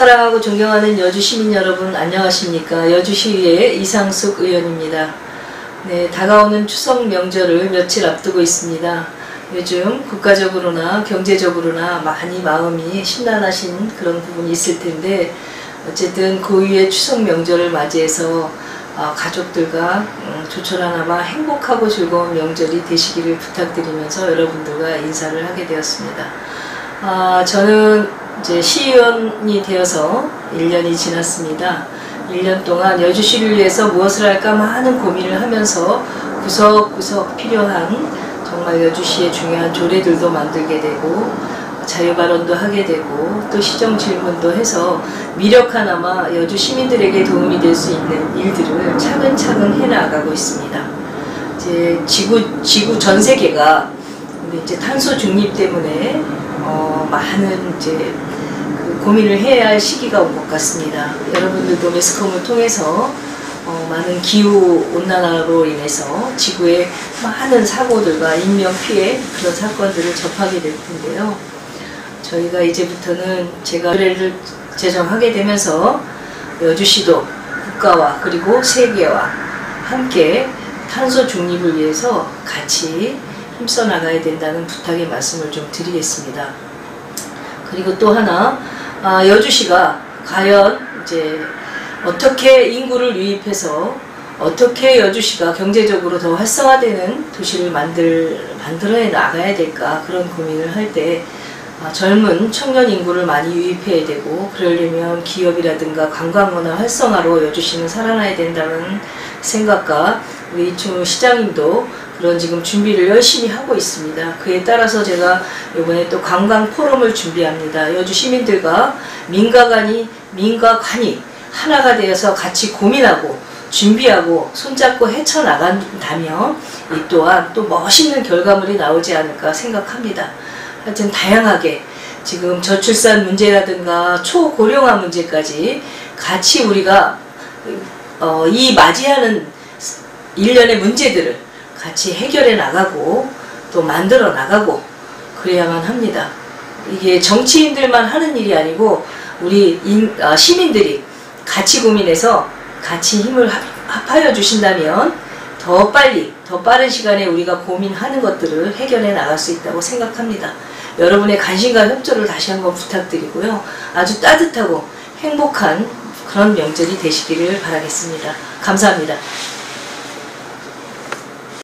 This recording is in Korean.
사랑하고 존경하는 여주 시민 여러분 안녕하십니까 여주시의 이상숙 의원입니다. 네, 다가오는 추석 명절을 며칠 앞두고 있습니다. 요즘 국가적으로나 경제적으로나 많이 마음이 심란하신 그런 부분이 있을 텐데 어쨌든 고유의 추석 명절을 맞이해서 어, 가족들과 음, 조촐하나마 행복하고 즐거운 명절이 되시기를 부탁드리면서 여러분들과 인사를 하게 되었습니다. 아, 저는 이제 시의원이 되어서 1년이 지났습니다. 1년 동안 여주시를 위해서 무엇을 할까 많은 고민을 하면서 구석구석 필요한 정말 여주시의 중요한 조례들도 만들게 되고 자유발언도 하게 되고 또 시정 질문도 해서 미력 하나마 여주 시민들에게 도움이 될 수 있는 일들을 차근차근 해나가고 있습니다. 이제 지구 지구 전 세계가 이제 탄소 중립 때문에 어, 많은 이제 그 고민을 해야 할 시기가 온 것 같습니다. 여러분들도 매스컴을 통해서 어, 많은 기후 온난화로 인해서 지구에 많은 사고들과 인명 피해 그런 사건들을 접하게 될 텐데요. 저희가 이제부터는 제가 의뢰를 제정하게 되면서 여주시도 국가와 그리고 세계와 함께 탄소 중립을 위해서 같이 힘써 나가야 된다는 부탁의 말씀을 좀 드리겠습니다. 그리고 또 하나 아, 여주시가 과연 이제 어떻게 인구를 유입해서 어떻게 여주시가 경제적으로 더 활성화되는 도시를 만들 만들어 나가야 될까 그런 고민을 할때 아, 젊은 청년 인구를 많이 유입해야 되고 그러려면 기업이라든가 관광문화 활성화로 여주시는 살아나야 된다는 생각과 우리 이충우 시장님도 그런 지금 준비를 열심히 하고 있습니다. 그에 따라서 제가 이번에 또 관광 포럼을 준비합니다. 여주 시민들과 민가관이 민가관이 하나가 되어서 같이 고민하고 준비하고 손잡고 헤쳐나간다면 이 또한 또 멋있는 결과물이 나오지 않을까 생각합니다. 하여튼 다양하게 지금 저출산 문제라든가 초고령화 문제까지 같이 우리가 어, 이 맞이하는 일련의 문제들을 같이 해결해 나가고 또 만들어 나가고 그래야만 합니다. 이게 정치인들만 하는 일이 아니고 우리 인, 어, 시민들이 같이 고민해서 같이 힘을 합, 합하여 주신다면 더 빨리 더 빠른 시간에 우리가 고민하는 것들을 해결해 나갈 수 있다고 생각합니다. 여러분의 관심과 협조를 다시 한번 부탁드리고요. 아주 따뜻하고 행복한 그런 명절이 되시기를 바라겠습니다. 감사합니다.